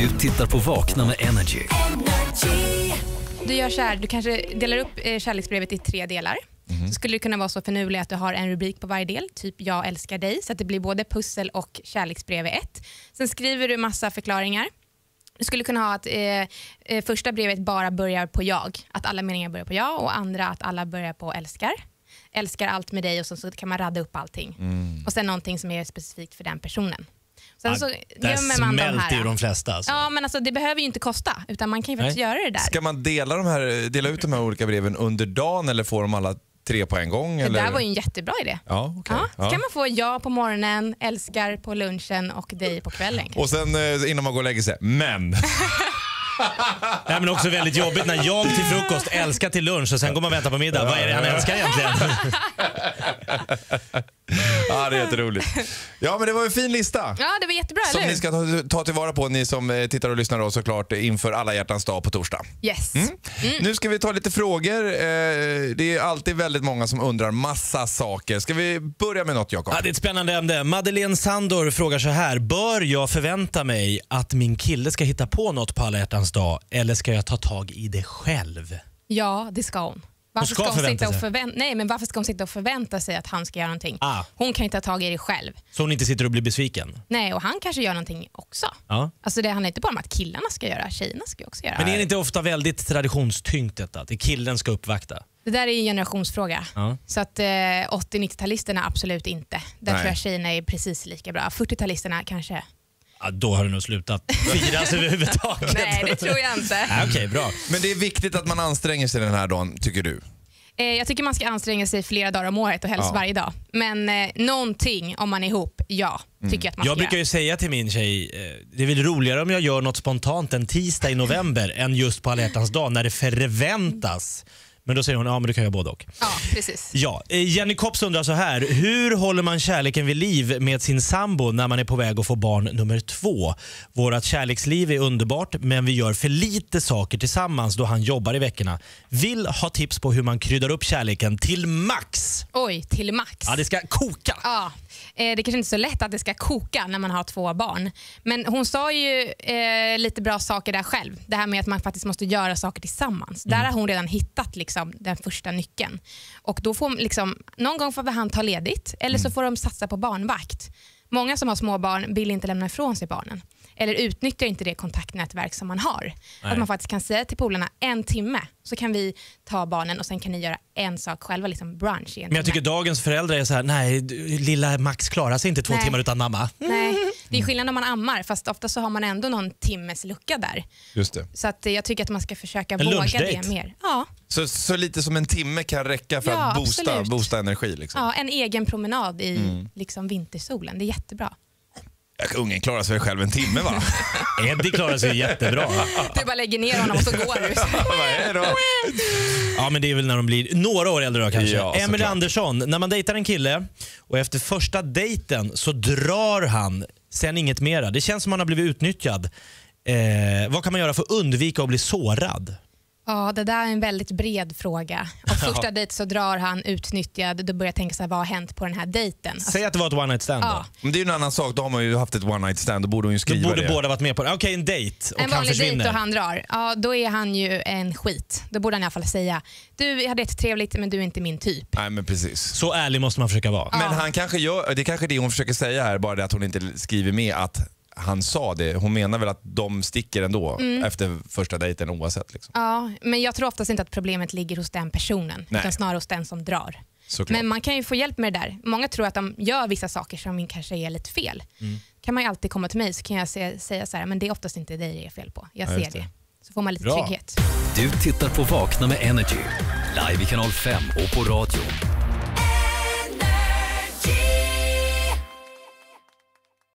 Du tittar på Vakna med Energy. Du gör så här, du kanske delar upp eh, kärleksbrevet i tre delar. Så skulle det kunna vara så finurligt att du har en rubrik på varje del, typ jag älskar dig, så att det blir både pussel och kärleksbrev i ett. Sen skriver du massa förklaringar. Du skulle kunna ha att eh, eh, första brevet bara börjar på jag, att alla meningar börjar på jag och andra att alla börjar på älskar. Älskar allt med dig och så, så kan man radda upp allting. Och sen någonting som är specifikt för den personen. Sen så gömmer man de smälter ju här. de flesta. Alltså. Ja, men alltså, det behöver ju inte kosta, utan man kan ju faktiskt Nej. göra det där. Ska man dela, de här, dela ut de här olika breven under dagen eller får de alla tre på en gång? Det eller? där var ju en jättebra idé. Ja, okej. Ja, så Ja. kan man få ja på morgonen, älskar på lunchen och dig på kvällen. kanske. Och sen eh, innan man går och lägger sig, men. Nej, men också väldigt jobbigt när jag till frukost älskar till lunch och sen går man och väntar på middag. Vad är det han älskar egentligen? ja, det är jätteroligt. Ja, men det var en fin lista. Ja, det var jättebra, Som eller ni ska ta, ta tillvara på, ni som eh, tittar och lyssnar då, såklart inför alla hjärtans dag på torsdag. Yes. Mm. Nu ska vi ta lite frågor. Eh, Det är alltid väldigt många som undrar massa saker. Ska vi börja med något, Jakob? Ja, det är ett spännande ämne. Madeleine Sandor frågar så här. Bör jag förvänta mig att min kille ska hitta på något på alla hjärtans dag eller ska jag ta tag i det själv? Ja, det ska hon. Varför ska hon förvänta sitta och sig. förvän- Nej, men varför ska hon sitta och förvänta sig att han ska göra någonting? Ah. Hon kan ju ta tag i det själv. Så hon inte sitter och blir besviken. Nej, och han kanske gör någonting också. Ja. Alltså det handlar inte bara om att killarna ska göra, tjejerna ska också göra. Men är det inte ofta väldigt traditionstyngt detta? Att det killen ska uppvakta? Det där är en generationsfråga. Ja. Så att eh, 80-90-talisterna absolut inte. Där Nej. tror jag tjejerna är precis lika bra. 40-talisterna kanske. Ja, då har det nog slutat firas överhuvudtaget. Nej, det tror jag inte. Ja, Okej, bra. Men det är viktigt att man anstränger sig den här dagen, tycker du? Eh, jag tycker man ska anstränga sig flera dagar om året och helst Ja. varje dag. Men eh, någonting om man är ihop, ja, tycker jag att man Jag brukar ju säga till min tjej, eh, det är väl roligare om jag gör något spontant en tisdag i november än just på alla dag när det förväntas. Men då säger hon, ja men du kan göra både och. Ja, precis. Ja, eh, Jenny Kops undrar så här. Hur håller man kärleken vid liv med sin sambo när man är på väg att få barn nummer två? Vårat kärleksliv är underbart men vi gör för lite saker tillsammans då han jobbar i veckorna. Vill ha tips på hur man kryddar upp kärleken till max. Oj, till max. Ja, det ska koka. Ja, eh, det kanske inte är så lätt att det ska koka när man har två barn. Men hon sa ju eh, lite bra saker där själv. Det här med att man faktiskt måste göra saker tillsammans. Där har hon redan hittat liksom, den första nyckeln. Och då får liksom, någon gång får han ta ledigt eller så får de satsa på barnvakt. Många som har små barn vill inte lämna ifrån sig barnen. Eller utnyttjar inte det kontaktnätverk som man har. Att man faktiskt kan säga till polarna en timme så kan vi ta barnen och sen kan ni göra en sak själva, liksom brunch Men jag tycker dagens föräldrar är så här, nej lilla Max klarar sig inte två Nej. timmar utan mamma. Nej, det är skillnad om man ammar fast ofta så har man ändå någon timmes lucka där. Just det. Så att jag tycker att man ska försöka En våga lunchdate. det mer. Ja, Så, så lite som en timme kan räcka för Ja, att boosta, absolut. boosta energi? Liksom. ja, en egen promenad i Mm. liksom vintersolen. Det är jättebra. Ungen klarar sig själv en timme va? Eddie klarar sig jättebra. Du bara lägger ner honom och så går du. Ja, men det är väl när de blir några år äldre då kanske. Ja, såklart. Andersson, när man dejtar en kille och efter första dejten så drar han, sen inget mera. Det känns som man har blivit utnyttjad. Eh, vad kan man göra för att undvika att bli sårad? Ja, det där är en väldigt bred fråga. Och första dejt så drar han utnyttjad. Då börjar jag tänka så här, vad har hänt på den här dejten? Alltså, Säg att det var ett one night stand ja, Men det är ju en annan sak, då har man ju haft ett one night stand, då borde hon ju då. Då skriva borde det. båda varit med på det. Okej, en dejt och en han vanlig dejt försvinner. och han drar. Ja, då är han ju en skit. Då borde han i alla fall säga, du vi hade jättetrevligt men du är inte min typ. Nej men precis. Så ärlig måste man försöka vara. Men han kanske gör, det är kanske det hon försöker säga här, bara det att hon inte skriver med att han sa det. Hon menar väl att de sticker ändå Mm. efter första dejten oavsett. Liksom. Ja, men jag tror oftast inte att problemet ligger hos den personen, Nej. utan snarare hos den som drar. Såklart. Men man kan ju få hjälp med det där. Många tror att de gör vissa saker som kanske är lite fel. Mm. kan man ju alltid komma till mig så kan jag se, säga så här, men det är oftast inte dig det är fel på. Jag Ja, ser det. det. Så får man lite Bra. trygghet. Du tittar på Vakna med Energy. Live i kanal 5 och på radio.